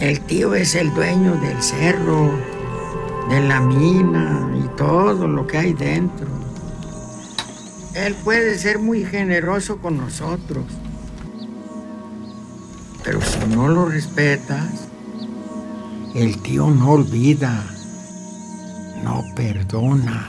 El tío es el dueño del cerro, de la mina y todo lo que hay dentro. Él puede ser muy generoso con nosotros. Pero si no lo respetas, el tío no olvida, no perdona.